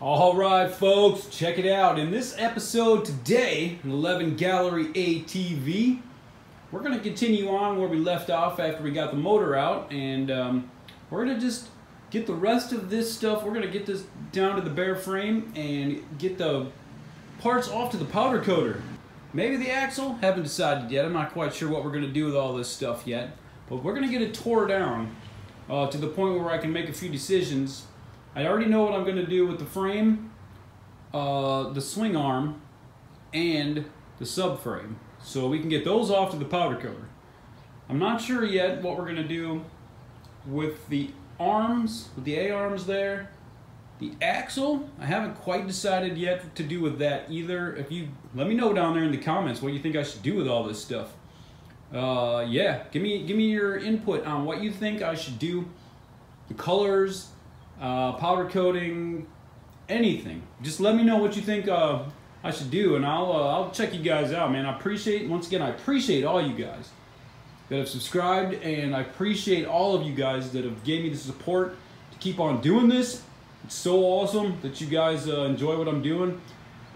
All right, folks, check it out. In this episode today, 11 Gallery ATV, we're going to continue on where we left off after we got the motor out, and um, we're going to just get the rest of this stuff. We're going to get this down to the bare frame and get the parts off to the powder coater. Maybe the axle, haven't decided yet. I'm not quite sure what we're going to do with all this stuff yet, but we're going to get it tore down uh, to the point where I can make a few decisions I already know what I'm going to do with the frame, uh, the swing arm, and the subframe. So we can get those off to the powder coater. I'm not sure yet what we're going to do with the arms, with the A-arms there. The axle, I haven't quite decided yet to do with that either. If you, let me know down there in the comments what you think I should do with all this stuff. Uh, yeah, give me, give me your input on what you think I should do. The colors, uh, powder coating, anything. Just let me know what you think uh, I should do, and I'll uh, I'll check you guys out, man. I appreciate once again I appreciate all you guys that have subscribed, and I appreciate all of you guys that have gave me the support to keep on doing this. It's so awesome that you guys uh, enjoy what I'm doing.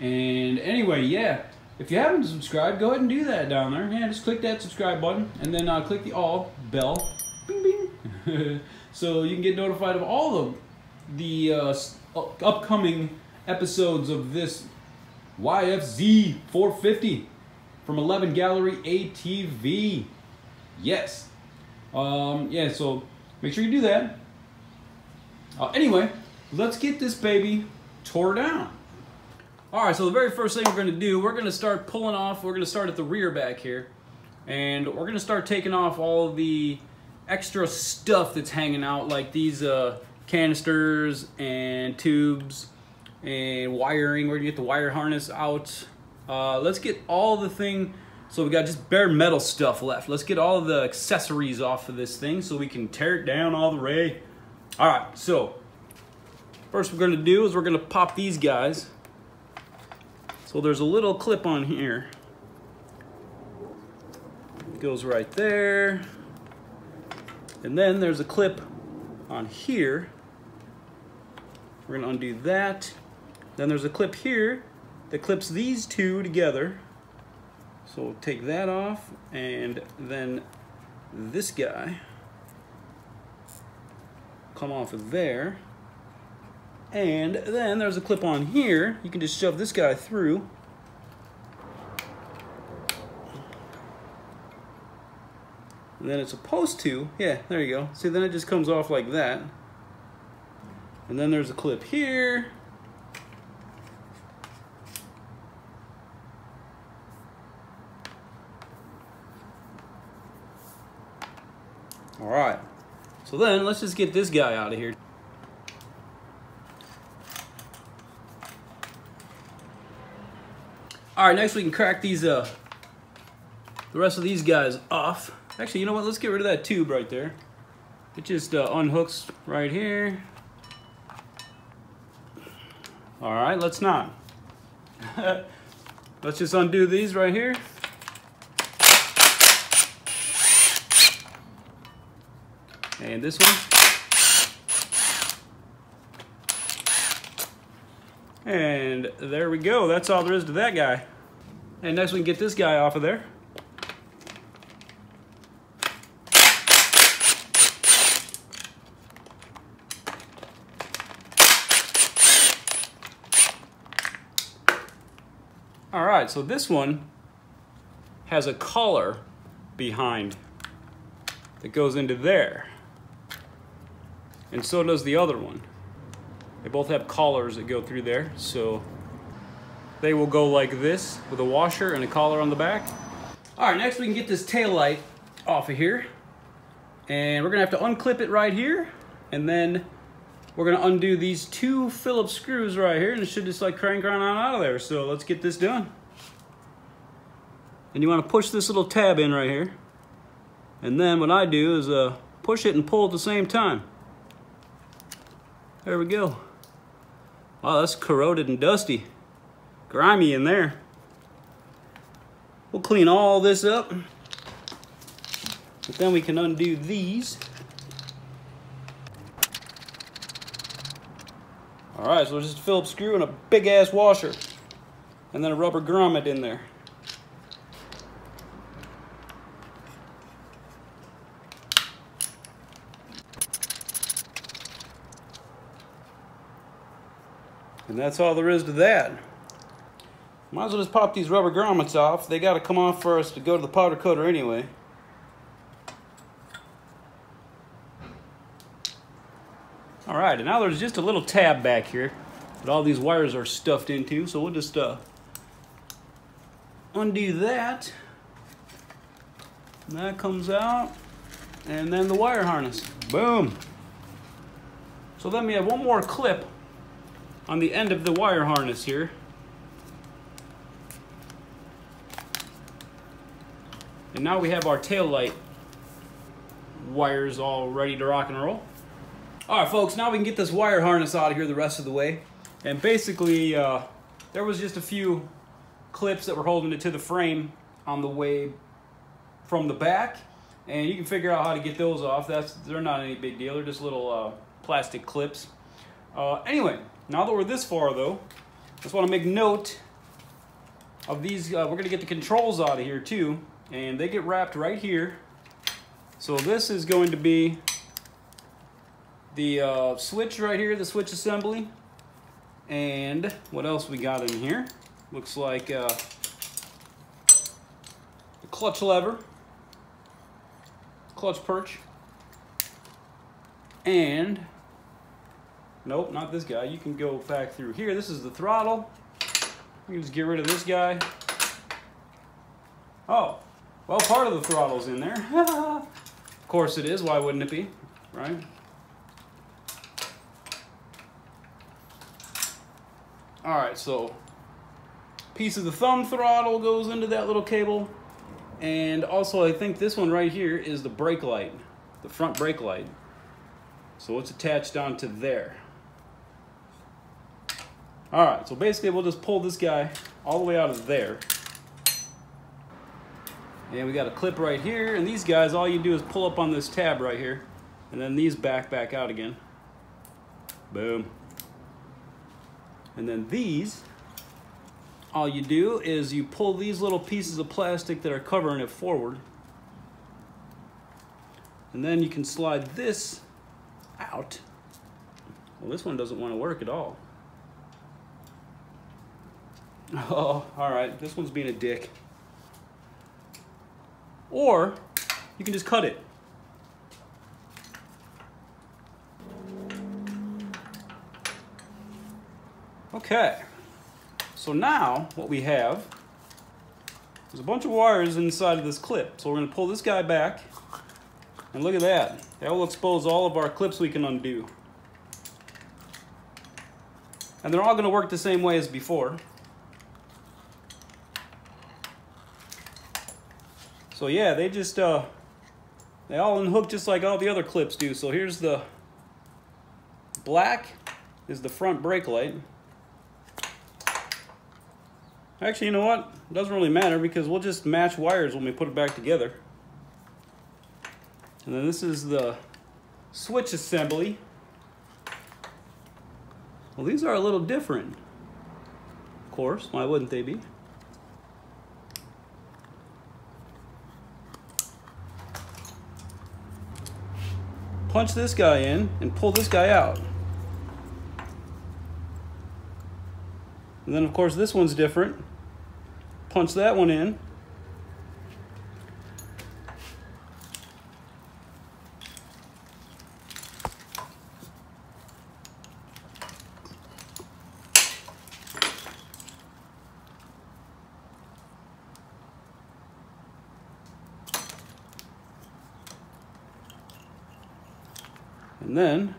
And anyway, yeah. If you haven't subscribed, go ahead and do that down there. Yeah, just click that subscribe button and then uh, click the all bell, bing bing, so you can get notified of all of the uh, upcoming episodes of this YFZ 450 from 11 Gallery ATV. Yes. Um, yeah, so make sure you do that. Uh, anyway, let's get this baby tore down. All right, so the very first thing we're gonna do, we're gonna start pulling off, we're gonna start at the rear back here, and we're gonna start taking off all the extra stuff that's hanging out, like these uh, canisters and tubes and wiring. We're gonna get the wire harness out. Uh, let's get all the thing. So we got just bare metal stuff left. Let's get all the accessories off of this thing so we can tear it down all the way. All right, so first we're gonna do is we're gonna pop these guys. So there's a little clip on here. It goes right there. And then there's a clip on here we're gonna undo that. Then there's a clip here that clips these two together. So we'll take that off and then this guy come off of there. And then there's a clip on here. You can just shove this guy through. And then it's supposed to, yeah, there you go. See, then it just comes off like that. And then there's a clip here. All right. So then let's just get this guy out of here. All right, next we can crack these, uh, the rest of these guys off. Actually, you know what? Let's get rid of that tube right there. It just uh, unhooks right here. All right, let's not. let's just undo these right here. And this one. And there we go. That's all there is to that guy. And next we can get this guy off of there. All right, so this one has a collar behind that goes into there. And so does the other one. They both have collars that go through there, so they will go like this with a washer and a collar on the back. All right, next we can get this tail light off of here. And we're gonna have to unclip it right here, and then we're gonna undo these two Phillips screws right here and it should just like crank right on out of there. So let's get this done. And you wanna push this little tab in right here. And then what I do is uh, push it and pull at the same time. There we go. Wow, that's corroded and dusty. Grimy in there. We'll clean all this up. But then we can undo these. All right, so just a Phillips screw and a big ass washer, and then a rubber grommet in there. And that's all there is to that. Might as well just pop these rubber grommets off. They got to come off for us to go to the powder coater anyway. All right, and now there's just a little tab back here that all these wires are stuffed into. So we'll just uh, undo that. And that comes out. And then the wire harness. Boom. So then we have one more clip on the end of the wire harness here. And now we have our tail light wires all ready to rock and roll. All right, folks, now we can get this wire harness out of here the rest of the way. And basically, uh, there was just a few clips that were holding it to the frame on the way from the back. And you can figure out how to get those off. That's They're not any big deal. They're just little uh, plastic clips. Uh, anyway, now that we're this far, though, just want to make note of these. Uh, we're going to get the controls out of here, too. And they get wrapped right here. So this is going to be the uh, switch right here, the switch assembly. And what else we got in here? Looks like uh, the clutch lever, clutch perch, and nope, not this guy. You can go back through here. This is the throttle. You can just get rid of this guy. Oh, well, part of the throttle's in there. of course it is. Why wouldn't it be, right? All right, so piece of the thumb throttle goes into that little cable. And also I think this one right here is the brake light, the front brake light. So it's attached onto there. All right, so basically we'll just pull this guy all the way out of there. And we got a clip right here, and these guys, all you do is pull up on this tab right here, and then these back back out again. Boom. And then these, all you do is you pull these little pieces of plastic that are covering it forward. And then you can slide this out. Well, this one doesn't want to work at all. Oh, all right, this one's being a dick. Or you can just cut it. Okay, so now what we have is a bunch of wires inside of this clip. So we're gonna pull this guy back and look at that. That will expose all of our clips we can undo. And they're all gonna work the same way as before. So yeah, they just, uh, they all unhook just like all the other clips do. So here's the black is the front brake light. Actually, you know what? It doesn't really matter because we'll just match wires when we put it back together. And then this is the switch assembly. Well, these are a little different. Of course, why wouldn't they be? Punch this guy in and pull this guy out. And then of course this one's different punch that one in. And then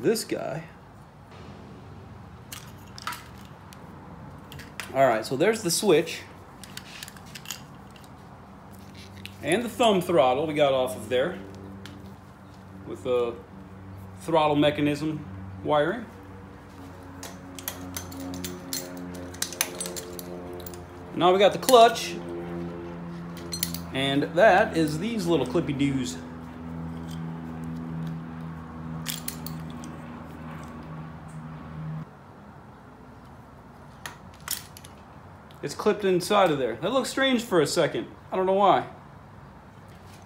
this guy All right, so there's the switch. And the thumb throttle we got off of there with the throttle mechanism wiring. Now we got the clutch, and that is these little clippy doos. It's clipped inside of there. That looks strange for a second. I don't know why.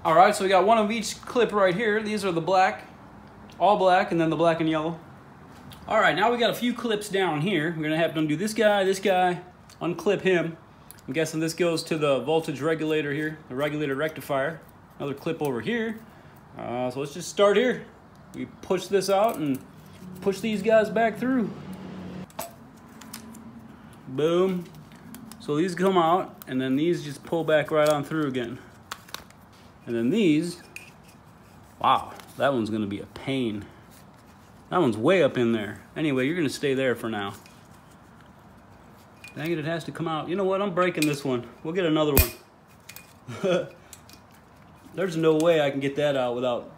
All right, so we got one of each clip right here. These are the black, all black, and then the black and yellow. All right, now we got a few clips down here. We're gonna have to undo this guy, this guy, unclip him. I'm guessing this goes to the voltage regulator here, the regulator rectifier. Another clip over here. Uh, so let's just start here. We push this out and push these guys back through. Boom. So these come out, and then these just pull back right on through again. And then these, wow, that one's gonna be a pain. That one's way up in there. Anyway, you're gonna stay there for now. Dang it, it has to come out. You know what, I'm breaking this one. We'll get another one. There's no way I can get that out without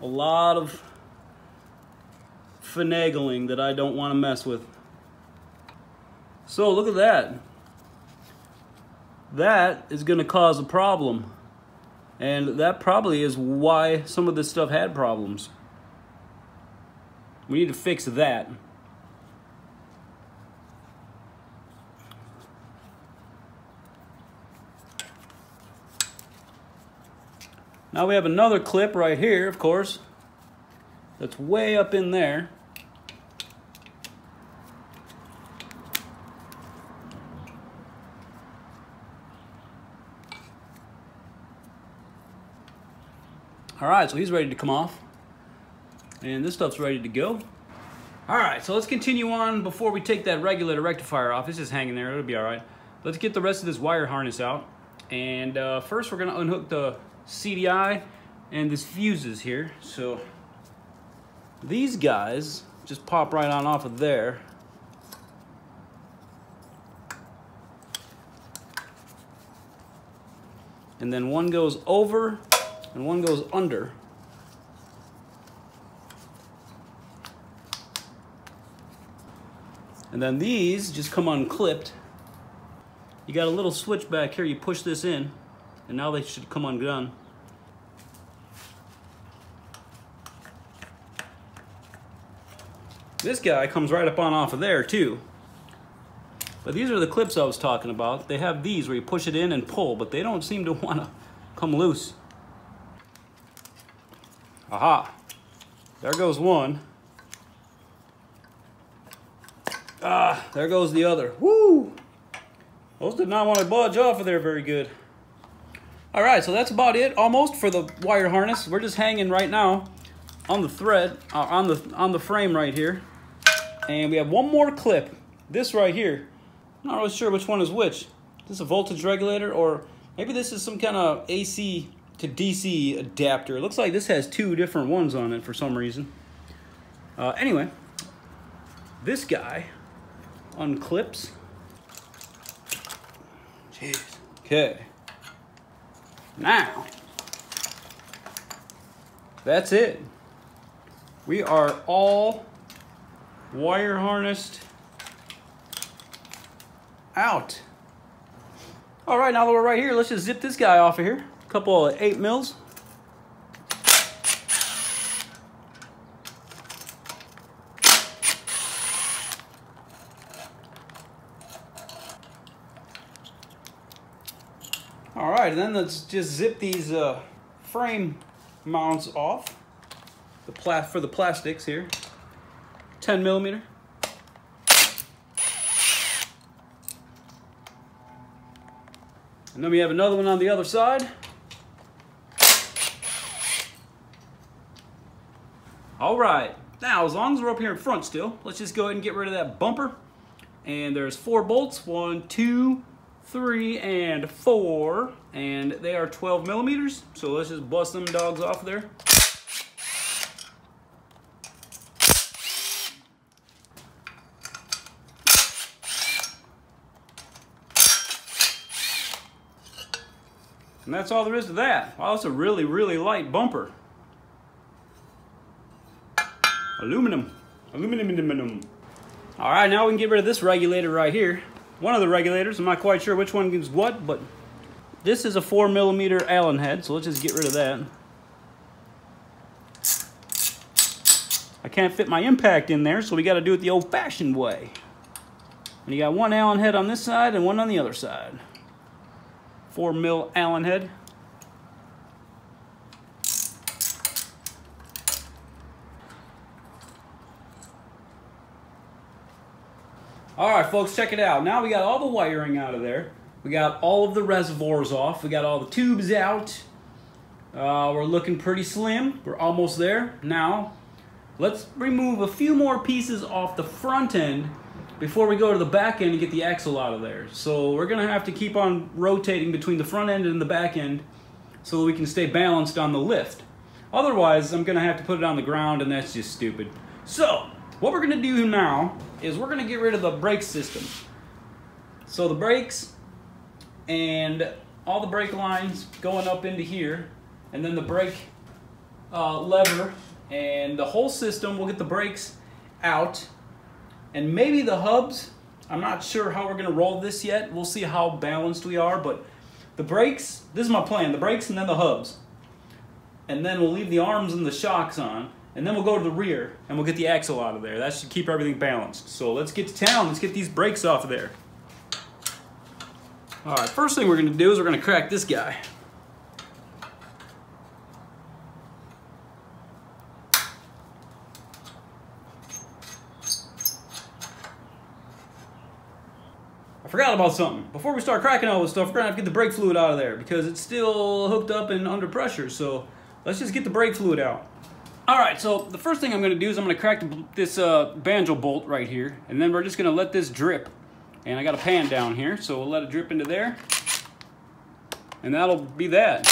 a lot of finagling that I don't want to mess with. So look at that. That is going to cause a problem. And that probably is why some of this stuff had problems. We need to fix that. Now we have another clip right here, of course, that's way up in there. All right, so he's ready to come off. And this stuff's ready to go. All right, so let's continue on before we take that regulator rectifier off. It's just hanging there, it'll be all right. Let's get the rest of this wire harness out. And uh, first we're gonna unhook the CDI and this fuses here. So these guys just pop right on off of there. And then one goes over and one goes under. And then these just come unclipped. You got a little switch back here, you push this in and now they should come undone. This guy comes right up on off of there too. But these are the clips I was talking about. They have these where you push it in and pull, but they don't seem to want to come loose. Aha. There goes one. Ah, there goes the other. Woo! Those did not want to budge off of there very good. All right, so that's about it almost for the wire harness. We're just hanging right now on the thread, uh, on the on the frame right here. And we have one more clip, this right here. I'm not really sure which one is which. This is this a voltage regulator or maybe this is some kind of AC to DC adapter. It looks like this has two different ones on it for some reason. Uh, anyway, this guy unclips. Jeez. Okay. Now, that's it. We are all wire harnessed out. All right, now that we're right here, let's just zip this guy off of here. Couple of eight mils. All right, then let's just zip these uh, frame mounts off the pla for the plastics here. 10 millimeter. And then we have another one on the other side. Right, now as long as we're up here in front still, let's just go ahead and get rid of that bumper. And there's four bolts, one, two, three, and four. And they are 12 millimeters. So let's just bust them dogs off there. And that's all there is to that. Wow, that's a really, really light bumper. Aluminum. Aluminum, aluminum. All right, now we can get rid of this regulator right here. One of the regulators, I'm not quite sure which one gives what, but this is a four millimeter Allen head, so let's just get rid of that. I can't fit my impact in there, so we gotta do it the old fashioned way. And you got one Allen head on this side and one on the other side. Four mil Allen head. All right, folks, check it out. Now we got all the wiring out of there. We got all of the reservoirs off. We got all the tubes out. Uh, we're looking pretty slim. We're almost there. Now, let's remove a few more pieces off the front end before we go to the back end and get the axle out of there. So we're gonna have to keep on rotating between the front end and the back end so that we can stay balanced on the lift. Otherwise, I'm gonna have to put it on the ground and that's just stupid. So, what we're gonna do now is we're gonna get rid of the brake system. So the brakes and all the brake lines going up into here and then the brake uh, lever and the whole system. We'll get the brakes out and maybe the hubs. I'm not sure how we're gonna roll this yet. We'll see how balanced we are, but the brakes, this is my plan, the brakes and then the hubs. And then we'll leave the arms and the shocks on, and then we'll go to the rear and we'll get the axle out of there. That should keep everything balanced. So let's get to town, let's get these brakes off of there. All right, first thing we're gonna do is we're gonna crack this guy. I forgot about something. Before we start cracking all this stuff, we're gonna have to get the brake fluid out of there because it's still hooked up and under pressure. So let's just get the brake fluid out. All right, so the first thing I'm gonna do is I'm gonna crack this uh, banjo bolt right here, and then we're just gonna let this drip. And I got a pan down here, so we'll let it drip into there. And that'll be that.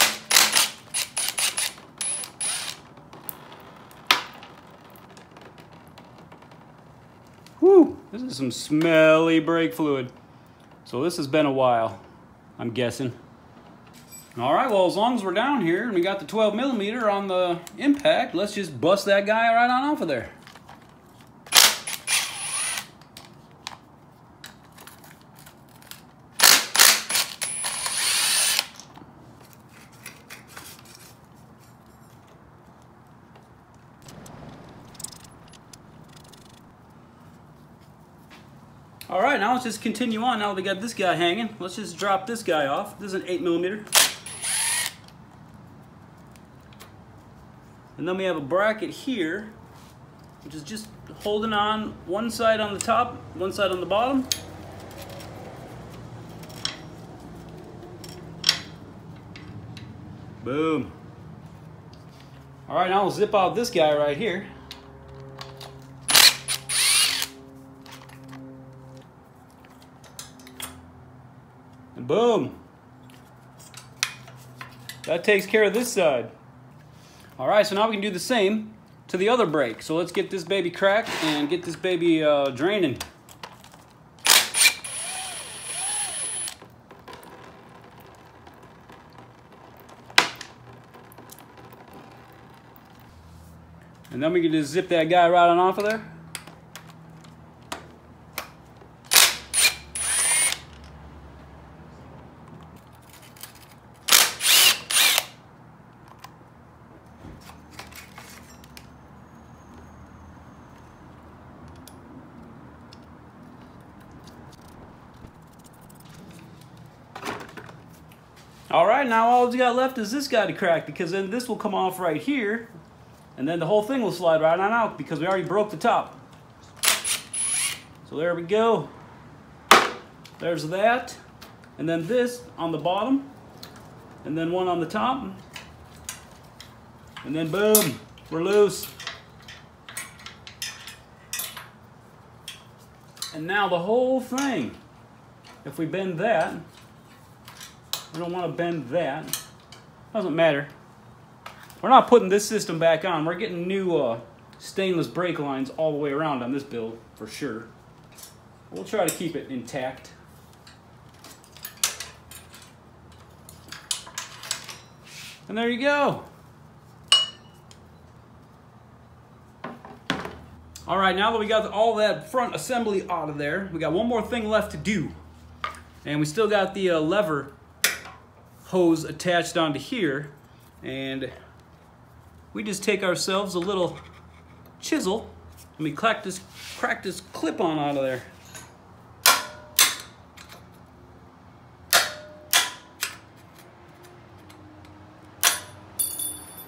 Whew, this is some smelly brake fluid. So this has been a while, I'm guessing. All right, well, as long as we're down here and we got the 12 millimeter on the impact, let's just bust that guy right on off of there. All right, now let's just continue on. Now that we got this guy hanging. Let's just drop this guy off. This is an 8 millimeter. And then we have a bracket here, which is just holding on one side on the top, one side on the bottom. Boom. All right, now we'll zip out this guy right here. And boom. That takes care of this side. All right, so now we can do the same to the other brake. So let's get this baby cracked and get this baby uh, draining. And then we can just zip that guy right on off of there. All right, now all we got left is this guy to crack because then this will come off right here and then the whole thing will slide right on out because we already broke the top. So there we go. There's that. And then this on the bottom. And then one on the top. And then boom, we're loose. And now the whole thing, if we bend that, we don't want to bend that. Doesn't matter. We're not putting this system back on. We're getting new uh, stainless brake lines all the way around on this build, for sure. We'll try to keep it intact. And there you go. All right, now that we got all that front assembly out of there, we got one more thing left to do. And we still got the uh, lever hose attached onto here and we just take ourselves a little chisel and we crack this, crack this clip on out of there.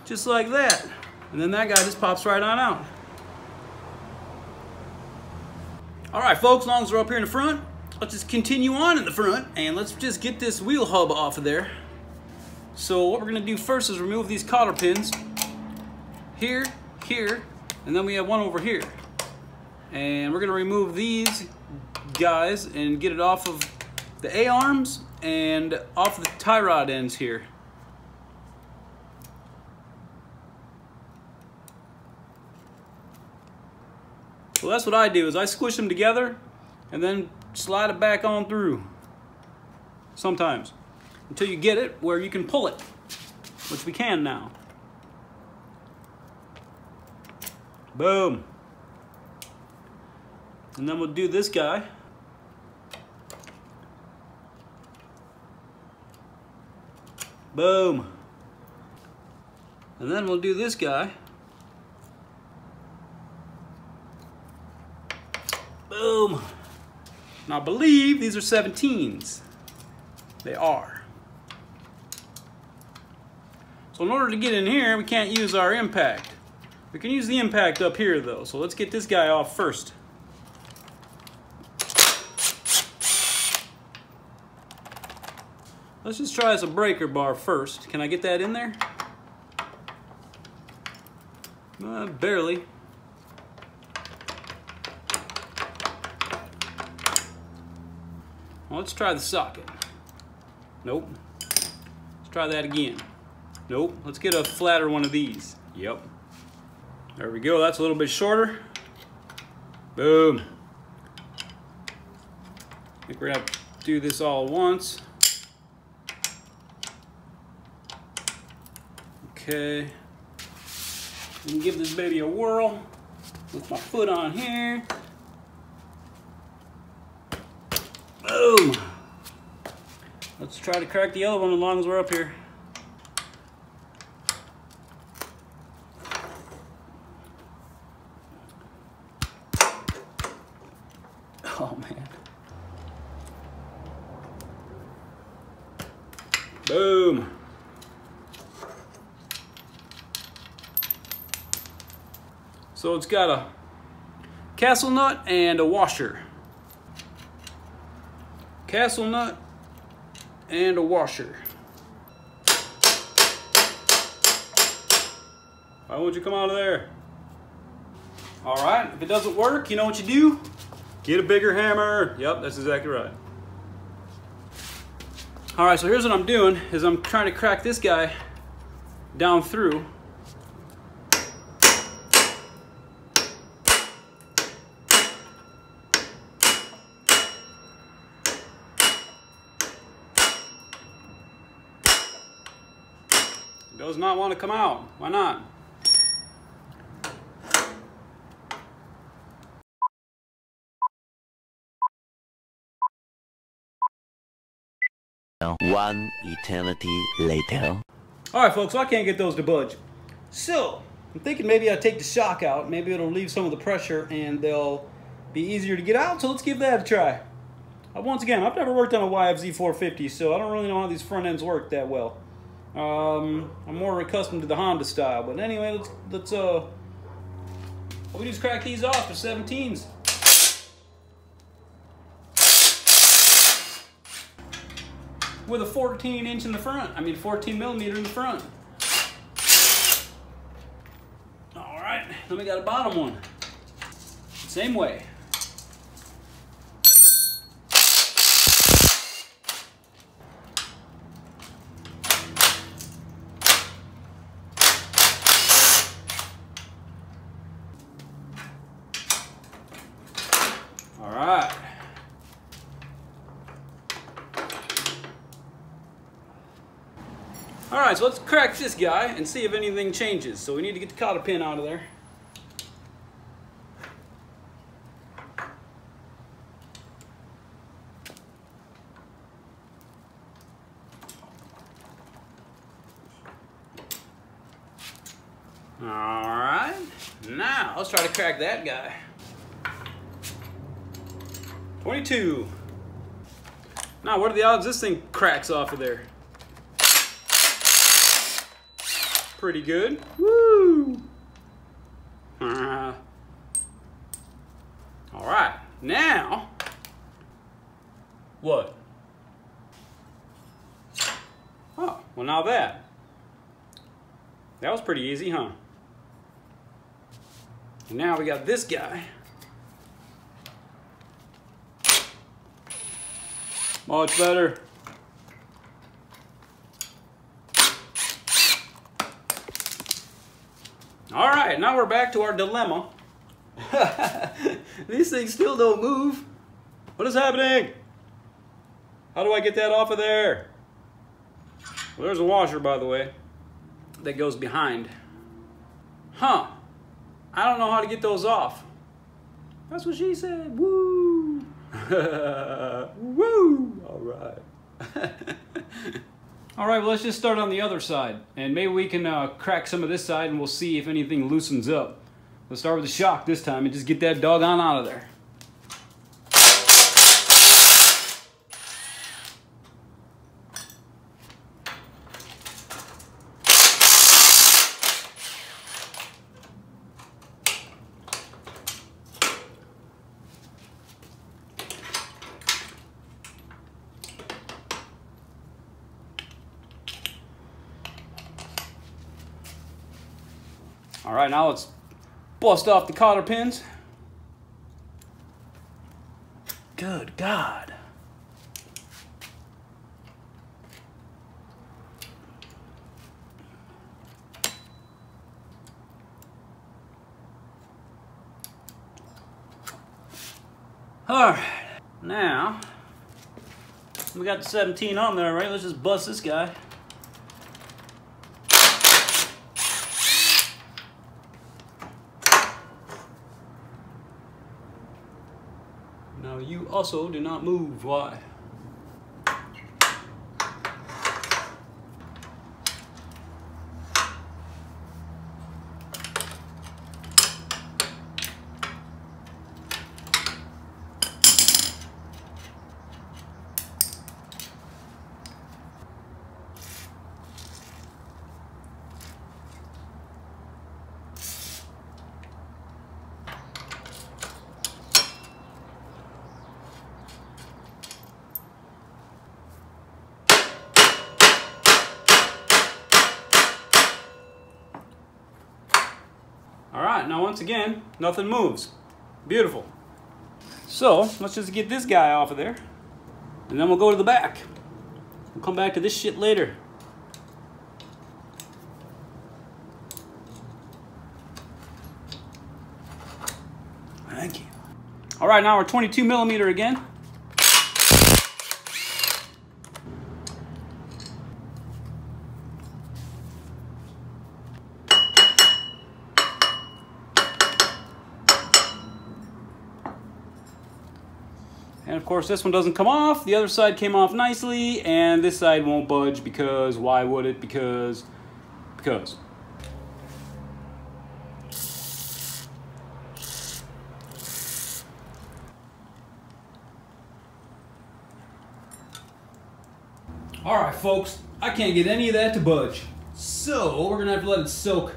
Just like that. And then that guy just pops right on out. All right, folks, as long as we're up here in the front, let's just continue on in the front and let's just get this wheel hub off of there. So what we're gonna do first is remove these cotter pins here, here, and then we have one over here. And we're gonna remove these guys and get it off of the A-arms and off the tie rod ends here. Well, that's what I do, is I squish them together and then slide it back on through. Sometimes. Until you get it where you can pull it, which we can now. Boom. And then we'll do this guy. Boom. And then we'll do this guy. Boom. Now I believe these are 17s. They are. So in order to get in here, we can't use our impact. We can use the impact up here though. So let's get this guy off first. Let's just try as a breaker bar first. Can I get that in there? Uh, barely. Well, let's try the socket. Nope. Let's try that again. Nope. Let's get a flatter one of these. Yep. There we go. That's a little bit shorter. Boom. I think we're to do this all once. Okay. And give this baby a whirl with my foot on here. Boom. Let's try to crack the other one as long as we're up here. Oh man. Boom. So it's got a castle nut and a washer castle nut, and a washer. Why won't you come out of there? All right, if it doesn't work, you know what you do? Get a bigger hammer. Yep, that's exactly right. All right, so here's what I'm doing, is I'm trying to crack this guy down through does not want to come out. Why not? One eternity later. All right, folks, so I can't get those to budge. So, I'm thinking maybe I'll take the shock out. Maybe it'll relieve some of the pressure and they'll be easier to get out. So let's give that a try. Uh, once again, I've never worked on a YFZ 450, so I don't really know how these front ends work that well. Um, I'm more accustomed to the Honda style, but anyway, let's let's uh, we just crack these off for 17s. With a 14 inch in the front, I mean 14 millimeter in the front. All right, then we got a bottom one. Same way. Alright, so let's crack this guy and see if anything changes. So we need to get the cotter pin out of there. Alright, now let's try to crack that guy. 22. Now, what are the odds this thing cracks off of there? Pretty good. Woo! Uh, all right, now, what? Oh, well now that. That was pretty easy, huh? And now we got this guy. Much better. All right, now we're back to our dilemma. These things still don't move. What is happening? How do I get that off of there? Well, there's a washer, by the way, that goes behind. Huh. I don't know how to get those off. That's what she said. Woo! Woo! All right. All right, well, let's just start on the other side. And maybe we can uh, crack some of this side and we'll see if anything loosens up. Let's start with the shock this time and just get that doggone out of there. Now let's bust off the cotter pins. Good God. All right, now we got the 17 on there, right? Let's just bust this guy. Now you also do not move. Why? Now once again, nothing moves. Beautiful. So, let's just get this guy off of there. And then we'll go to the back. We'll come back to this shit later. Thank you. All right, now we're 22 millimeter again. Of course, this one doesn't come off. The other side came off nicely, and this side won't budge because why would it? Because, because. All right, folks, I can't get any of that to budge. So we're gonna have to let it soak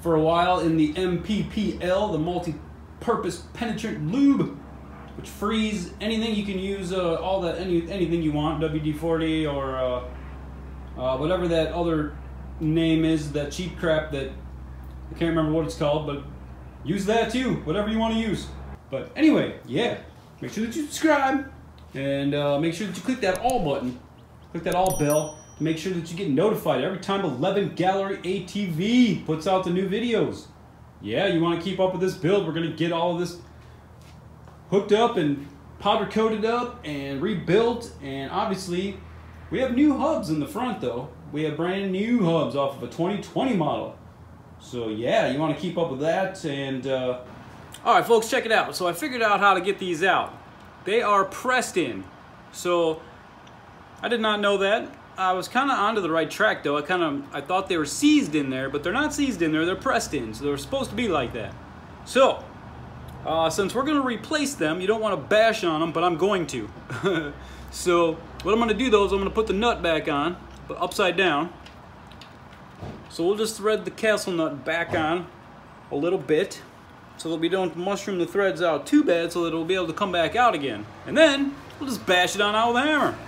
for a while in the MPPL, the multi-purpose penetrant lube which frees anything you can use uh, all that any anything you want WD-40 or uh, uh, whatever that other name is that cheap crap that I can't remember what it's called but use that too whatever you want to use. But anyway yeah make sure that you subscribe and uh, make sure that you click that all button click that all bell to make sure that you get notified every time 11 Gallery ATV puts out the new videos. Yeah you want to keep up with this build we're gonna get all of this hooked up and powder coated up and rebuilt and obviously we have new hubs in the front though. We have brand new hubs off of a 2020 model. So yeah you want to keep up with that and uh, all right folks check it out. So i figured out how to get these out. They are pressed in. So i did not know that. I was kind of onto the right track though. I kind of i thought they were seized in there but they're not seized in there they're pressed in. So they're supposed to be like that. So uh, since we're going to replace them, you don't want to bash on them, but I'm going to. so what I'm going to do though is I'm going to put the nut back on, but upside down. So we'll just thread the castle nut back on a little bit so that we don't mushroom the threads out too bad so that it'll be able to come back out again. And then we'll just bash it on out with a hammer.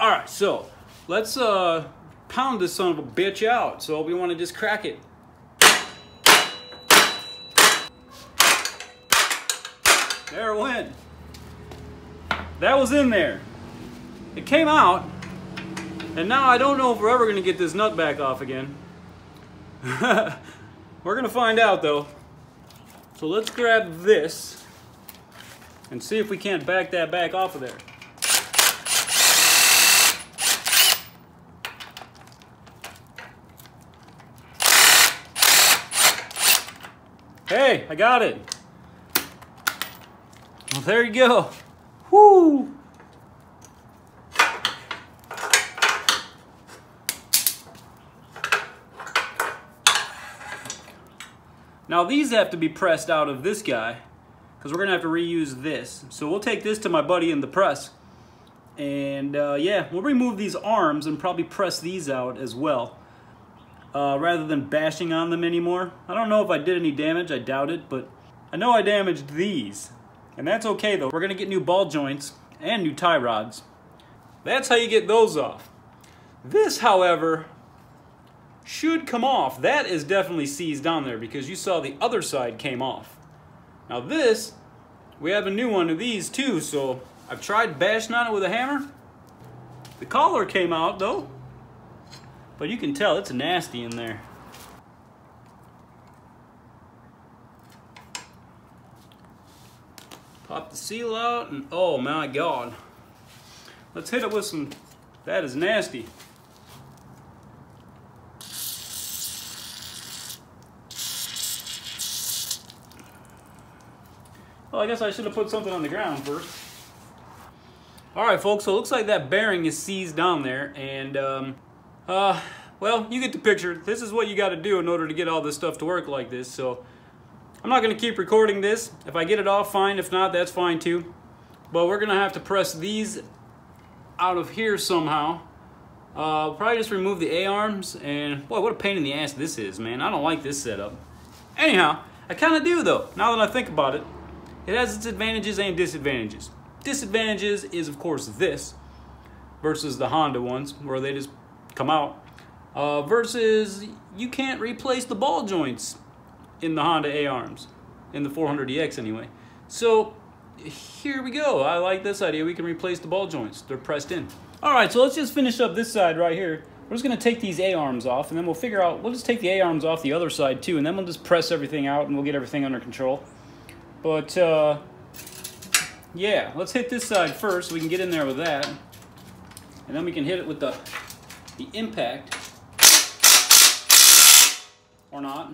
All right, so let's uh, pound this son of a bitch out. So we want to just crack it. There it went. That was in there. It came out, and now I don't know if we're ever going to get this nut back off again. we're going to find out though. So let's grab this and see if we can't back that back off of there. Hey, I got it. Well, there you go. Whoo! Now these have to be pressed out of this guy because we're going to have to reuse this. So we'll take this to my buddy in the press. And uh, yeah, we'll remove these arms and probably press these out as well. Uh, rather than bashing on them anymore. I don't know if I did any damage, I doubt it, but I know I damaged these. And that's okay though. We're to get new ball joints and new tie rods. That's how you get those off. This, however, should come off. That is definitely seized on there because you saw the other side came off. Now this, we have a new one of these too, so I've tried bashing on it with a hammer. The collar came out though, but you can tell it's nasty in there. Pop the seal out and oh my god. Let's hit it with some, that is nasty. Well, I guess I should have put something on the ground first. All right, folks, so it looks like that bearing is seized down there, and, um, uh, well, you get the picture. This is what you got to do in order to get all this stuff to work like this, so I'm not going to keep recording this. If I get it off, fine. If not, that's fine too. But we're going to have to press these out of here somehow. Uh, probably just remove the A-arms, and boy, what a pain in the ass this is, man. I don't like this setup. Anyhow, I kind of do, though, now that I think about it. It has its advantages and disadvantages. Disadvantages is, of course, this versus the Honda ones where they just come out. Uh, versus you can't replace the ball joints in the Honda A-arms, in the 400EX anyway. So here we go. I like this idea. We can replace the ball joints. They're pressed in. All right, so let's just finish up this side right here. We're just gonna take these A-arms off and then we'll figure out, we'll just take the A-arms off the other side too and then we'll just press everything out and we'll get everything under control. But, uh, yeah, let's hit this side first so we can get in there with that. And then we can hit it with the, the impact. Or not.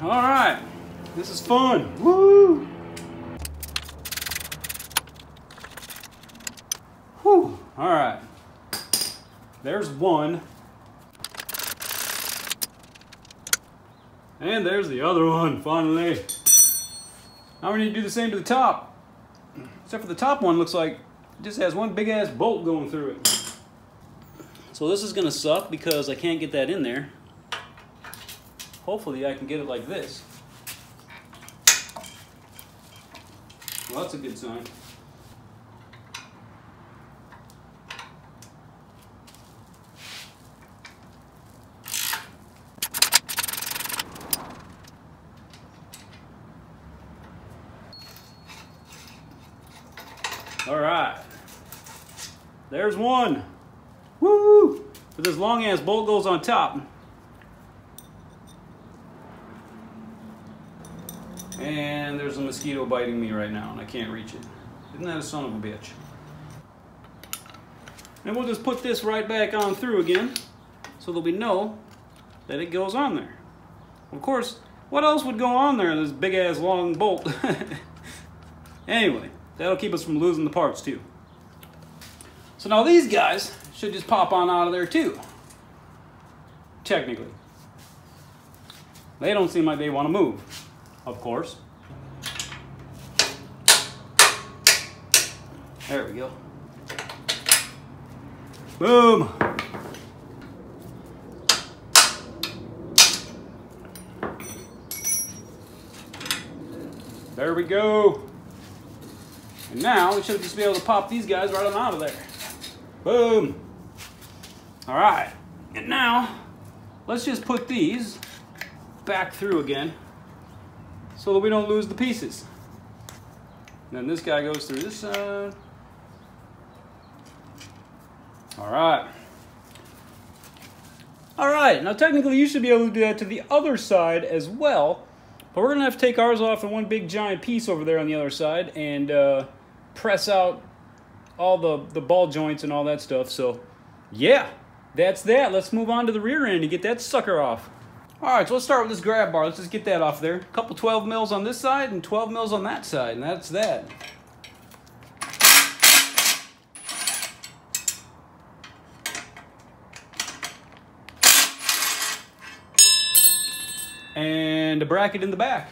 All right, this is fun. Woo! Whew. All right, there's one. And there's the other one, finally. Now we need to do the same to the top. Except for the top one looks like it just has one big ass bolt going through it. So this is gonna suck because I can't get that in there. Hopefully I can get it like this. Well, that's a good sign. All right. There's one. Woo! With this long ass bolt goes on top. And a mosquito biting me right now and I can't reach it. Isn't that a son of a bitch? And we'll just put this right back on through again so that we know that it goes on there. Of course, what else would go on there this big ass long bolt? anyway, that'll keep us from losing the parts too. So now these guys should just pop on out of there too. Technically. They don't seem like they want to move, of course. There we go. Boom! There we go. And now we should just be able to pop these guys right on out of there. Boom. All right. And now let's just put these back through again so that we don't lose the pieces. And then this guy goes through this side. All right. All right, now technically you should be able to do that to the other side as well, but we're gonna have to take ours off in one big giant piece over there on the other side and uh, press out all the, the ball joints and all that stuff. So yeah, that's that. Let's move on to the rear end and get that sucker off. All right, so let's start with this grab bar. Let's just get that off there. A couple 12 mils on this side and 12 mils on that side, and that's that. And a bracket in the back.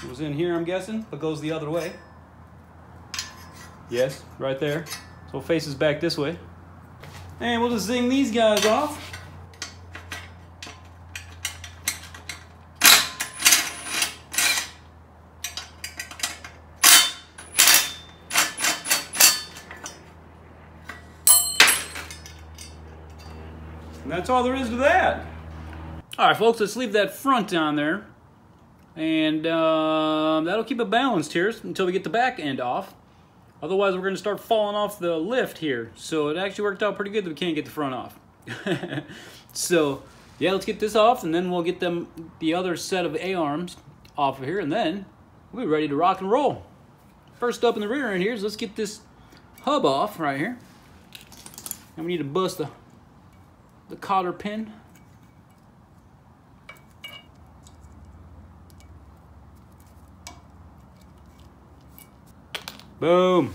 It was in here, I'm guessing, but goes the other way. Yes, right there. So it faces back this way. And we'll just zing these guys off. That's all there is to that. All right, folks, let's leave that front on there. And um, that'll keep it balanced here until we get the back end off. Otherwise, we're going to start falling off the lift here. So it actually worked out pretty good that we can't get the front off. so, yeah, let's get this off, and then we'll get them the other set of A-arms off of here, and then we'll be ready to rock and roll. First up in the rear end here is let's get this hub off right here. And we need to bust the, the cotter pin. Boom.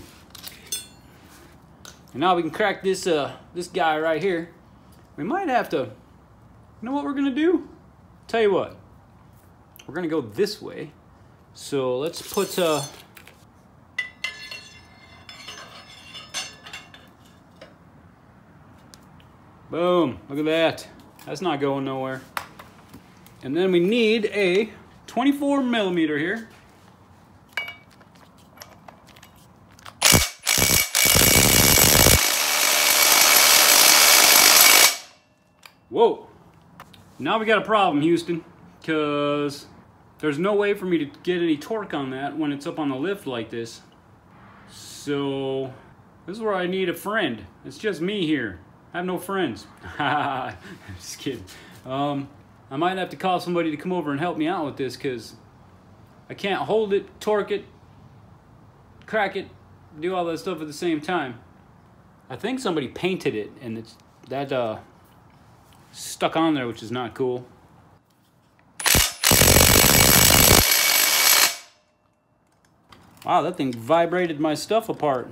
And now we can crack this uh this guy right here. We might have to. You know what we're gonna do? Tell you what. We're gonna go this way. So let's put uh Boom. Look at that. That's not going nowhere. And then we need a 24 millimeter here. Whoa. Now we got a problem, Houston, because there's no way for me to get any torque on that when it's up on the lift like this. So, this is where I need a friend. It's just me here. I have no friends. I'm just kidding. Um, I might have to call somebody to come over and help me out with this because I can't hold it, torque it, crack it, do all that stuff at the same time. I think somebody painted it and it's that uh stuck on there, which is not cool. Wow, that thing vibrated my stuff apart.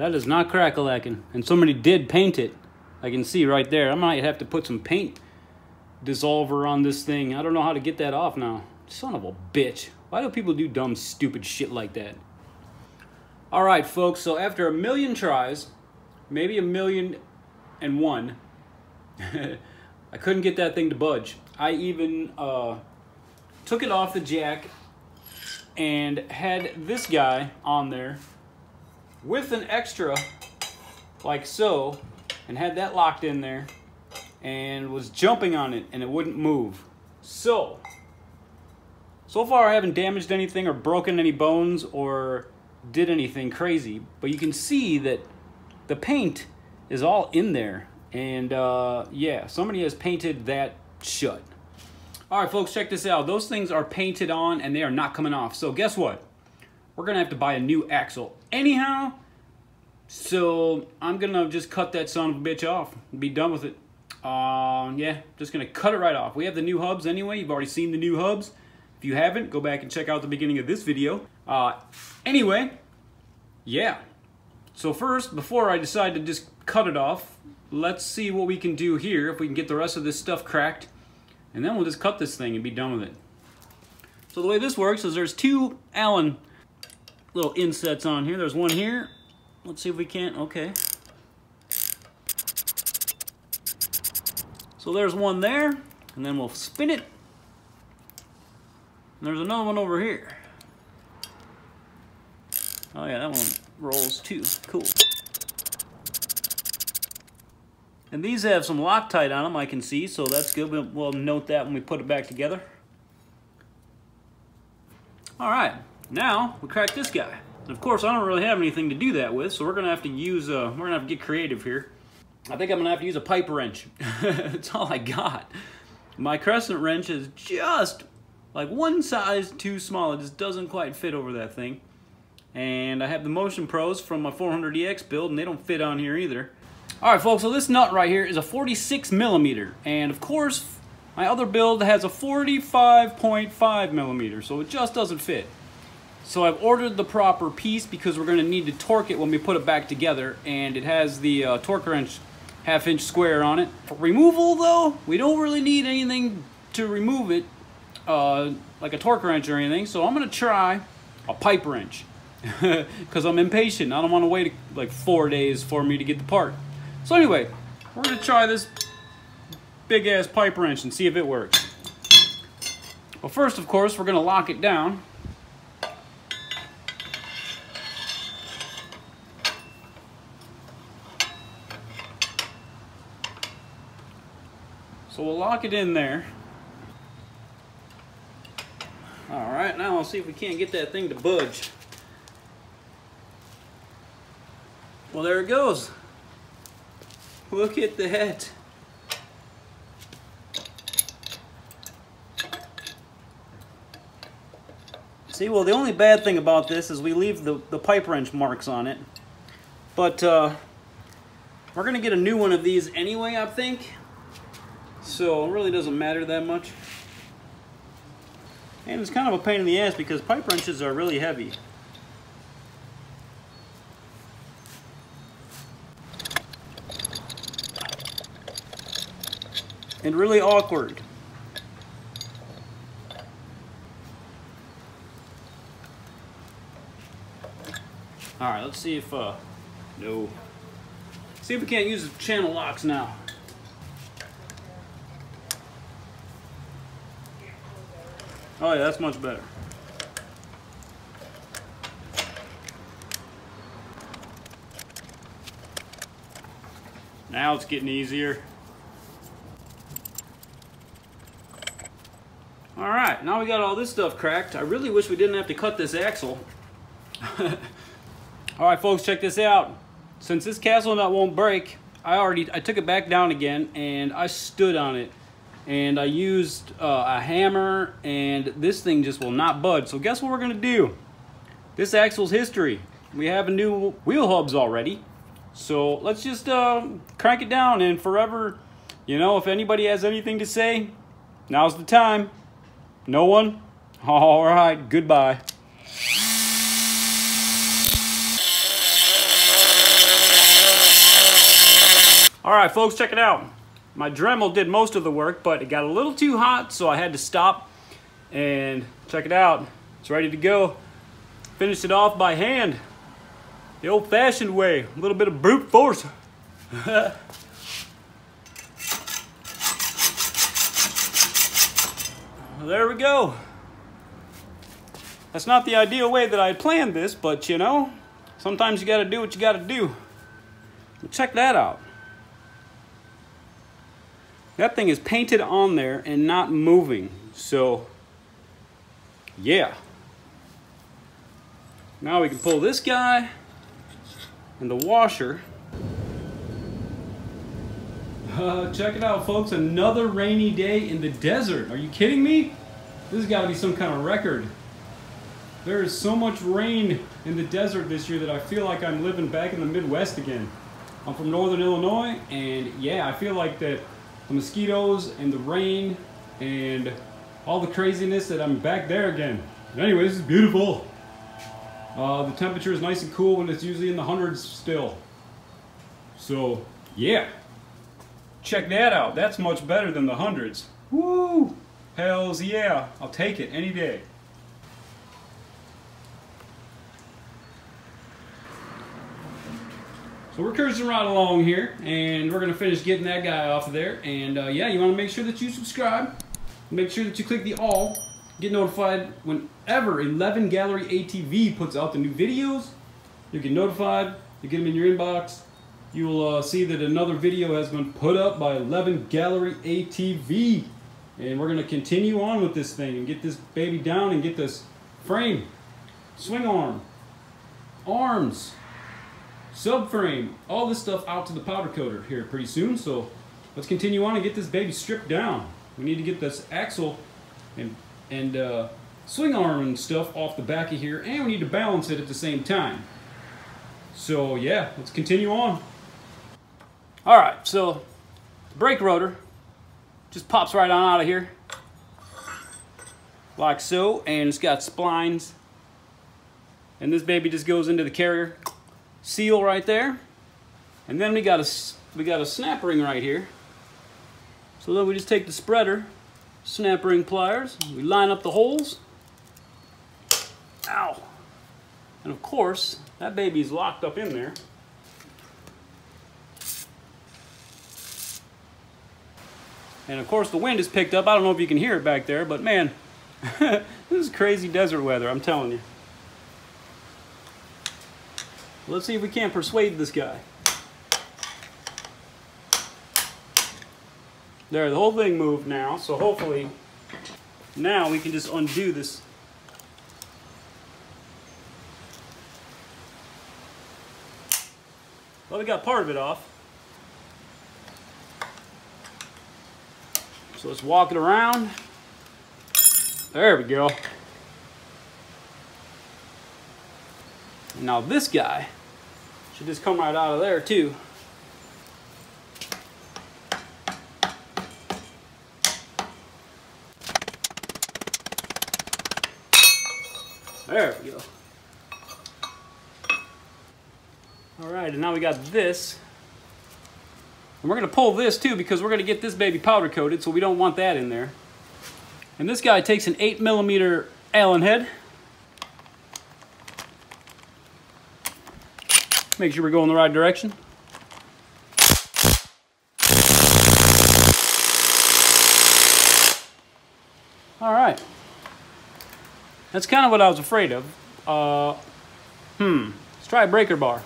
That is not crack-a-lacking. And somebody did paint it. I can see right there. I might have to put some paint dissolver on this thing. I don't know how to get that off now. Son of a bitch. Why do people do dumb, stupid shit like that? Alright, folks, so after a million tries, maybe a million and one, I couldn't get that thing to budge. I even uh, took it off the jack and had this guy on there with an extra like so and had that locked in there and was jumping on it and it wouldn't move. So, so far I haven't damaged anything or broken any bones or did anything crazy, but you can see that the paint is all in there. And uh, yeah, somebody has painted that shut. All right, folks, check this out. Those things are painted on and they are not coming off. So guess what? We're gonna have to buy a new axle. Anyhow, So I'm gonna just cut that son of a bitch off and be done with it. Uh, yeah, just gonna cut it right off. We have the new hubs anyway. You've already seen the new hubs. If you haven't, go back and check out the beginning of this video. Uh, anyway, yeah. So first, before I decide to just cut it off, let's see what we can do here, if we can get the rest of this stuff cracked, and then we'll just cut this thing and be done with it. So the way this works is there's two Allen little insets on here. There's one here. Let's see if we can't, okay. So there's one there, and then we'll spin it. And there's another one over here. Oh yeah, that one rolls too. Cool. And these have some Loctite on them, I can see, so that's good. We'll, we'll note that when we put it back together. All right, now we crack this guy. And of course, I don't really have anything to do that with, so we're gonna have to use, uh, we're gonna have to get creative here. I think I'm gonna have to use a pipe wrench. That's all I got. My crescent wrench is just like one size too small. It just doesn't quite fit over that thing. And I have the Motion Pros from my 400EX build, and they don't fit on here either. All right, folks, so this nut right here is a 46 millimeter. And of course, my other build has a 45.5 millimeter, so it just doesn't fit. So I've ordered the proper piece because we're gonna need to torque it when we put it back together. And it has the uh, torque wrench half inch square on it. For removal though, we don't really need anything to remove it, uh, like a torque wrench or anything. So I'm gonna try a pipe wrench because I'm impatient. I don't wanna wait like four days for me to get the part. So anyway, we're gonna try this big ass pipe wrench and see if it works. Well first of course we're gonna lock it down. So we'll lock it in there. All right, now I'll see if we can't get that thing to budge. Well, there it goes. Look at that. See, well, the only bad thing about this is we leave the, the pipe wrench marks on it. But uh, we're going to get a new one of these anyway, I think. So it really doesn't matter that much. And it's kind of a pain in the ass because pipe wrenches are really heavy. And really awkward. Alright, let's see if, uh, no. See if we can't use the channel locks now. Oh yeah, that's much better. Now it's getting easier. All right, now we got all this stuff cracked. I really wish we didn't have to cut this axle. all right, folks, check this out. Since this castle nut won't break, I already I took it back down again and I stood on it and I used uh, a hammer and this thing just will not budge. So guess what we're gonna do? This axle's history. We have a new wheel hubs already. So let's just uh, crank it down and forever, you know, if anybody has anything to say, now's the time. No one? All right, goodbye. All right, folks, check it out. My Dremel did most of the work, but it got a little too hot, so I had to stop and check it out. It's ready to go. Finished it off by hand. The old-fashioned way, a little bit of brute force. there we go. That's not the ideal way that I planned this, but you know, sometimes you gotta do what you gotta do. check that out. That thing is painted on there and not moving. So, yeah. Now we can pull this guy and the washer. Uh, check it out, folks. Another rainy day in the desert. Are you kidding me? This has got to be some kind of record. There is so much rain in the desert this year that I feel like I'm living back in the Midwest again. I'm from Northern Illinois, and yeah, I feel like that the mosquitoes and the rain and all the craziness that I'm back there again. But anyway, this is beautiful. Uh, the temperature is nice and cool when it's usually in the hundreds still. So, yeah. Check that out. That's much better than the hundreds. Woo! Hells yeah. I'll take it any day. So we're cruising right along here, and we're going to finish getting that guy off of there. And uh, yeah, you want to make sure that you subscribe. Make sure that you click the all. Get notified whenever 11 Gallery ATV puts out the new videos. You get notified. You get them in your inbox. You will uh, see that another video has been put up by 11 Gallery ATV. And we're going to continue on with this thing and get this baby down and get this frame, swing arm, arms, subframe, all this stuff out to the powder coater here pretty soon. So let's continue on and get this baby stripped down. We need to get this axle and, and uh, swing arm and stuff off the back of here and we need to balance it at the same time. So yeah, let's continue on. All right, so the brake rotor just pops right on out of here like so and it's got splines and this baby just goes into the carrier seal right there. And then we got a we got a snap ring right here. So then we just take the spreader snap ring pliers we line up the holes. Ow. And of course that baby's locked up in there. And of course the wind is picked up. I don't know if you can hear it back there, but man, this is crazy desert weather, I'm telling you. Let's see if we can't persuade this guy. There, the whole thing moved now, so hopefully now we can just undo this. Well, we got part of it off. So let's walk it around. There we go. Now this guy should just come right out of there too. There we go. All right, and now we got this and we're going to pull this too because we're going to get this baby powder coated, so we don't want that in there. And this guy takes an 8 millimeter Allen head. Make sure we're going the right direction. All right. That's kind of what I was afraid of. Uh, hmm. Let's try a breaker bar.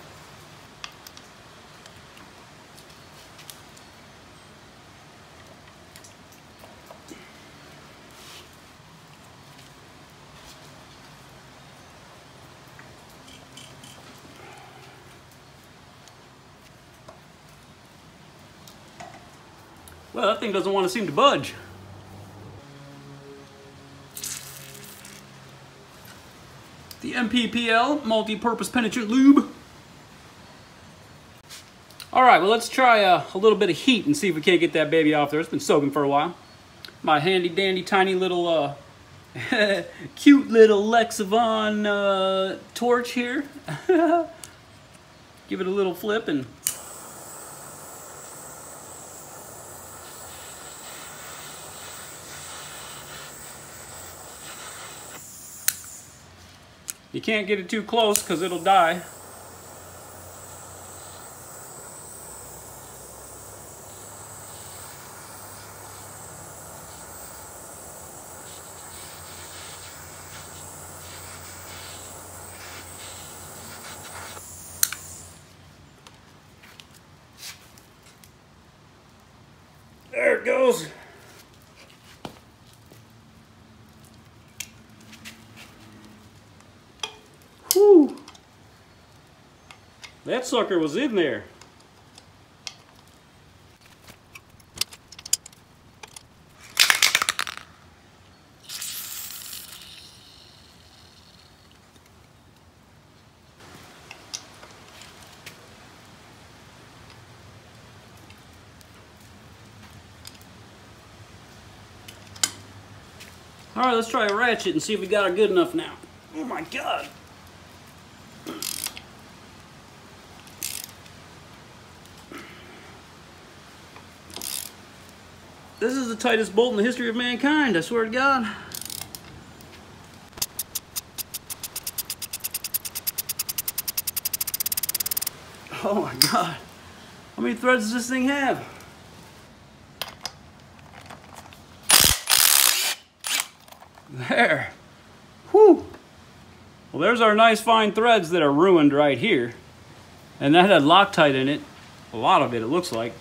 Thing doesn't want to seem to budge. The MPPL, multi-purpose penetrant lube. All right, well, let's try a, uh, a, little bit of heat and see if we can't get that baby off there. It's been soaking for a while. My handy dandy tiny little, uh, cute little Lexivon uh, torch here. Give it a little flip and You can't get it too close because it'll die. That sucker was in there. All right, let's try a ratchet and see if we got it good enough now. Oh my God. Tightest bolt in the history of mankind, I swear to God. Oh my God. How many threads does this thing have? There. Whew. Well, there's our nice fine threads that are ruined right here. And that had Loctite in it. A lot of it, it looks like.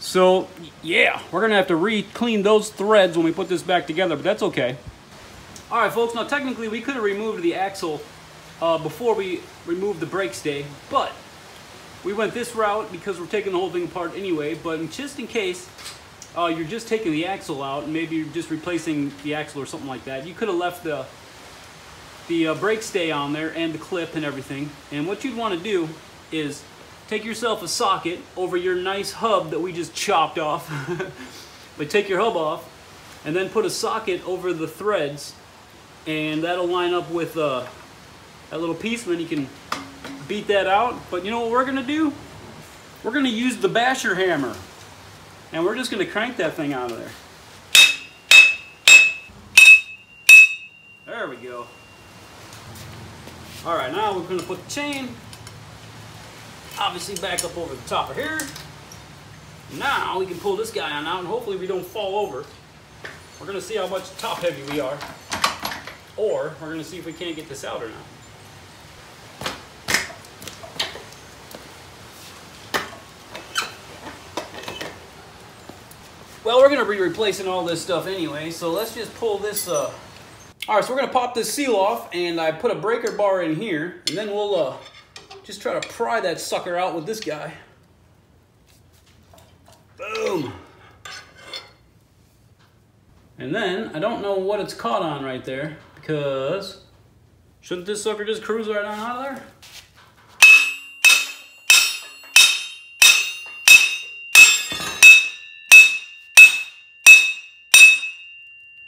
So, yeah, we're to have to re-clean those threads when we put this back together, but that's okay. All right, folks, now technically we could have removed the axle uh, before we removed the brake stay, but we went this route because we're taking the whole thing apart anyway, but just in case uh, you're just taking the axle out and maybe you're just replacing the axle or something like that, you could have left the, the uh, brake stay on there and the clip and everything. And what you'd want to do is take yourself a socket over your nice hub that we just chopped off. but take your hub off and then put a socket over the threads and that'll line up with uh, that little piece and then you can beat that out. But you know what we're gonna do? We're gonna use the basher hammer and we're just gonna crank that thing out of there. There we go. All right, now we're gonna put the chain obviously back up over the top of here. Now we can pull this guy on out and hopefully we don't fall over. We're gonna see how much top heavy we are. Or we're gonna see if we can't get this out or not. Well, we're gonna be replacing all this stuff anyway, so let's just pull this, uh... All right, so we're gonna pop this seal off, and I put a breaker bar in here, and then we'll, uh, just try to pry that sucker out with this guy. Boom. And then, I don't know what it's caught on right there, because shouldn't this sucker just cruise right on out of there?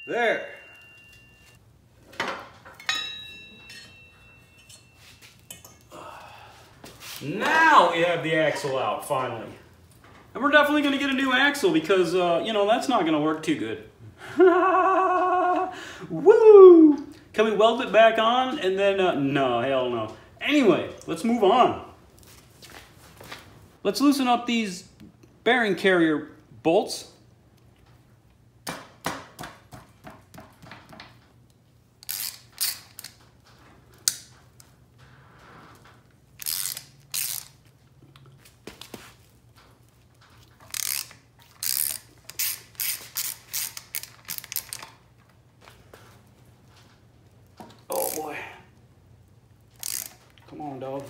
There. Now we have the axle out, finally. And we're definitely going to get a new axle because, uh, you know, that's not going to work too good. Woo! Can we weld it back on and then, uh, no, hell no. Anyway, let's move on. Let's loosen up these bearing carrier bolts. Oh boy. Come on, dog.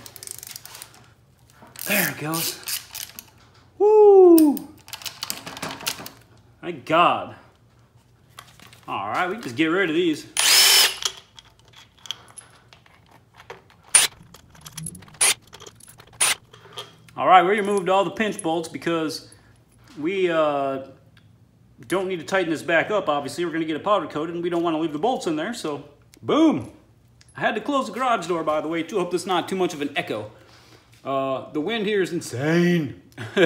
Goes. Woo! Thank God. All right, we can just get rid of these. All right, we removed all the pinch bolts because we uh, don't need to tighten this back up. Obviously, we're going to get a powder coated, and we don't want to leave the bolts in there. So, boom. I had to close the garage door, by the way, too. Hope this not too much of an echo. Uh, the wind here is insane.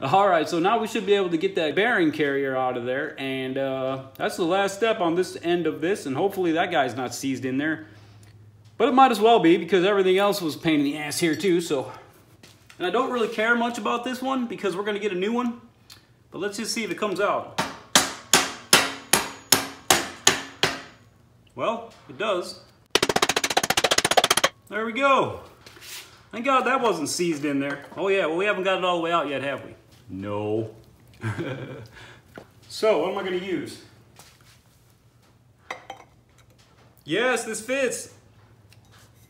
All right, so now we should be able to get that bearing carrier out of there, and uh, that's the last step on this end of this, and hopefully that guy's not seized in there. But it might as well be, because everything else was pain in the ass here too, so... And I don't really care much about this one, because we're going to get a new one. But let's just see if it comes out. Well, it does. There we go. Thank God that wasn't seized in there. Oh yeah, well we haven't got it all the way out yet, have we? No. so, what am I going to use? Yes, this fits.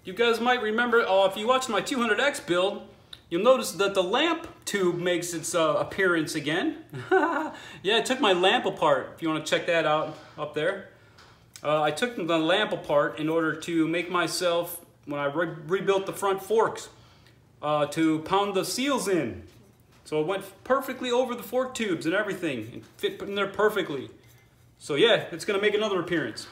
You guys might remember, oh, if you watched my 200X build, you'll notice that the lamp tube makes its uh, appearance again. yeah, I took my lamp apart, if you want to check that out up there. Uh, I took the lamp apart in order to make myself, when I re rebuilt the front forks, uh, to pound the seals in. So it went perfectly over the fork tubes and everything, and fit in there perfectly. So yeah, it's gonna make another appearance.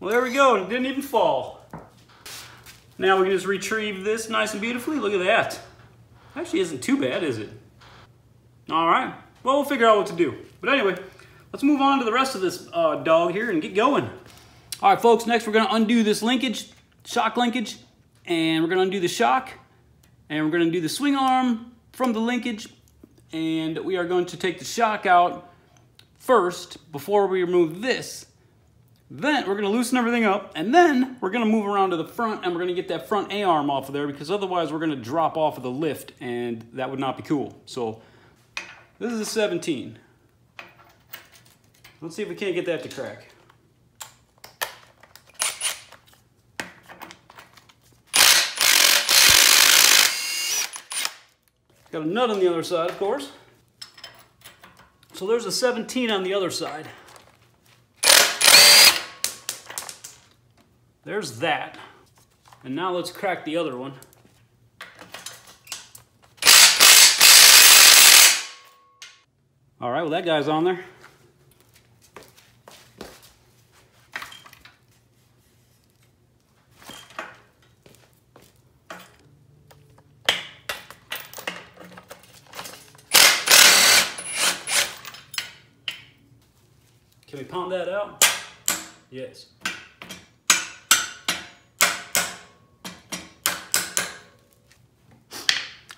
Well, there we go, it didn't even fall. Now we can just retrieve this nice and beautifully. Look at that. Actually isn't too bad, is it? All right, well, we'll figure out what to do. But anyway, let's move on to the rest of this uh, dog here and get going. All right, folks, next we're gonna undo this linkage, shock linkage, and we're gonna undo the shock, and we're gonna do the swing arm from the linkage, and we are going to take the shock out first before we remove this. Then we're gonna loosen everything up, and then we're gonna move around to the front, and we're gonna get that front A-arm off of there, because otherwise we're gonna drop off of the lift, and that would not be cool. So this is a 17. Let's see if we can't get that to crack. Got a nut on the other side, of course. So there's a 17 on the other side. There's that. And now let's crack the other one. All right, well that guy's on there. Can we pound that out? Yes.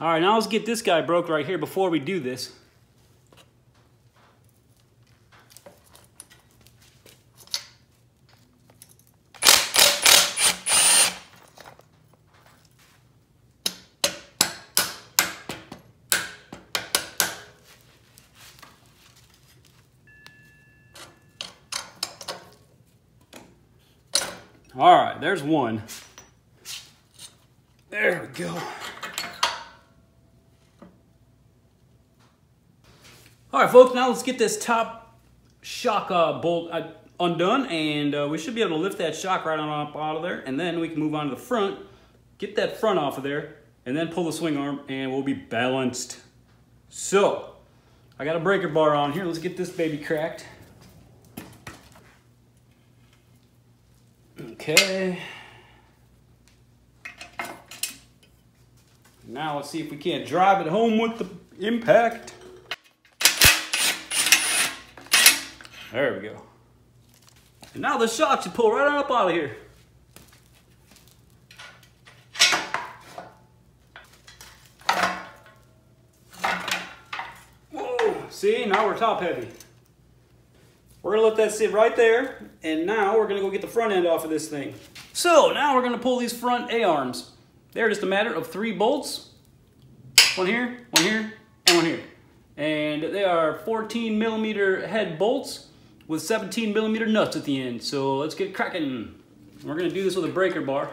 All right, now let's get this guy broke right here before we do this. All right, there's one. There we go. All right, folks, now let's get this top shock uh, bolt uh, undone, and uh, we should be able to lift that shock right on up out of there, and then we can move on to the front, get that front off of there, and then pull the swing arm, and we'll be balanced. So, I got a breaker bar on here. Let's get this baby cracked. Okay. Now let's see if we can't drive it home with the impact. There we go. And now the shock should pull right on up out of here. Whoa, see, now we're top heavy. We're gonna let that sit right there, and now we're gonna go get the front end off of this thing. So now we're gonna pull these front A-arms. They're just a matter of three bolts. One here, one here, and one here. And they are 14 millimeter head bolts with 17 millimeter nuts at the end. So let's get cracking. We're gonna do this with a breaker bar.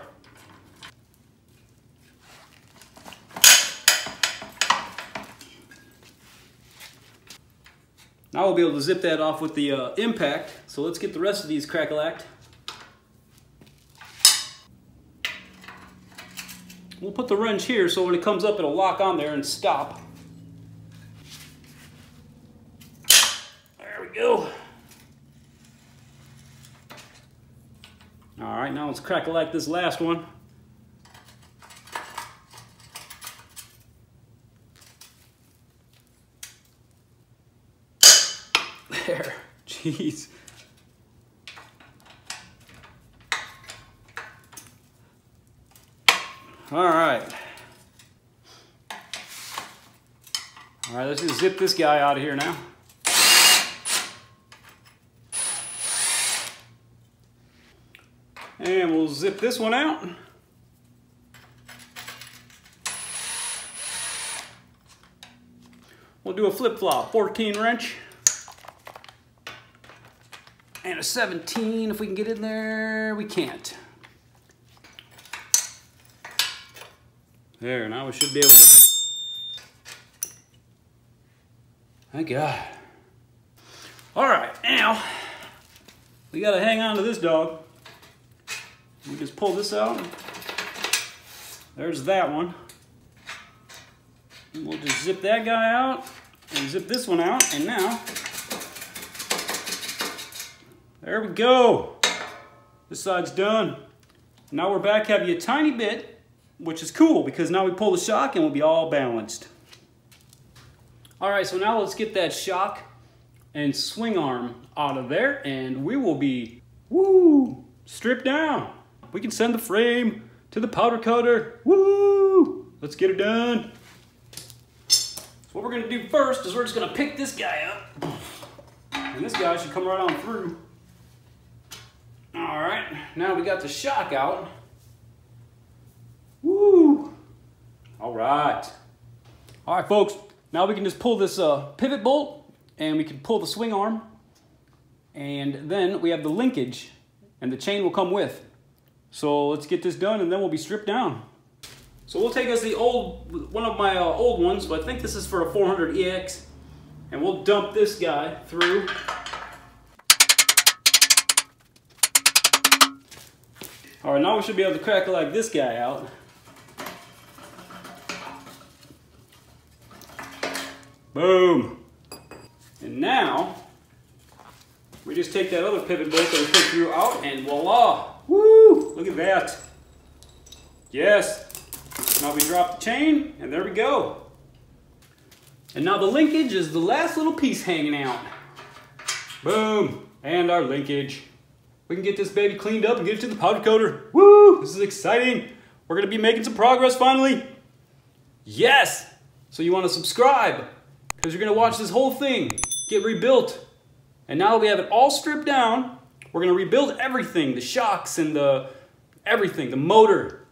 Now we'll be able to zip that off with the uh, impact. So let's get the rest of these crackalacked. We'll put the wrench here so when it comes up it'll lock on there and stop. There we go. Right, now let's crack like this last one. There, jeez. All right. All right, let's just zip this guy out of here now. And we'll zip this one out. We'll do a flip-flop, 14 wrench. And a 17, if we can get in there, we can't. There, now we should be able to. Thank God. All right, now we gotta hang on to this dog. We just pull this out. There's that one. And we'll just zip that guy out and zip this one out. And now, there we go. This side's done. Now we're back having a tiny bit, which is cool because now we pull the shock and we'll be all balanced. All right, so now let's get that shock and swing arm out of there and we will be, woo, stripped down. We can send the frame to the powder coater. Woo! Let's get it done. So what we're gonna do first is we're just gonna pick this guy up. And this guy should come right on through. All right, now we got the shock out. Woo! All right. All right, folks, now we can just pull this uh, pivot bolt and we can pull the swing arm. And then we have the linkage and the chain will come with. So let's get this done and then we'll be stripped down. So we'll take us the old, one of my uh, old ones, but I think this is for a 400EX. And we'll dump this guy through. All right, now we should be able to crack like this guy out. Boom. And now, we just take that other pivot bolt that we put through out and voila. Woo! Look at that. Yes. Now we drop the chain and there we go. And now the linkage is the last little piece hanging out. Boom. And our linkage. We can get this baby cleaned up and get it to the powder coater. Woo! This is exciting. We're gonna be making some progress finally. Yes! So you wanna subscribe because you're gonna watch this whole thing get rebuilt. And now that we have it all stripped down, we're gonna rebuild everything, the shocks and the everything, the motor,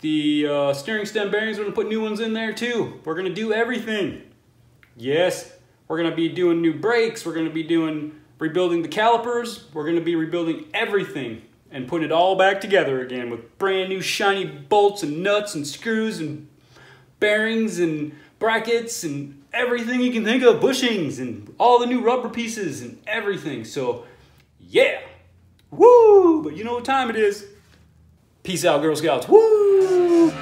the uh, steering stem bearings, we're gonna put new ones in there too. We're gonna do everything. Yes, we're gonna be doing new brakes, we're gonna be doing rebuilding the calipers, we're gonna be rebuilding everything and putting it all back together again with brand new shiny bolts and nuts and screws and bearings and brackets and everything you can think of, bushings and all the new rubber pieces and everything. So, yeah. Woo! But you know what time it is. Peace out, Girl Scouts. Woo!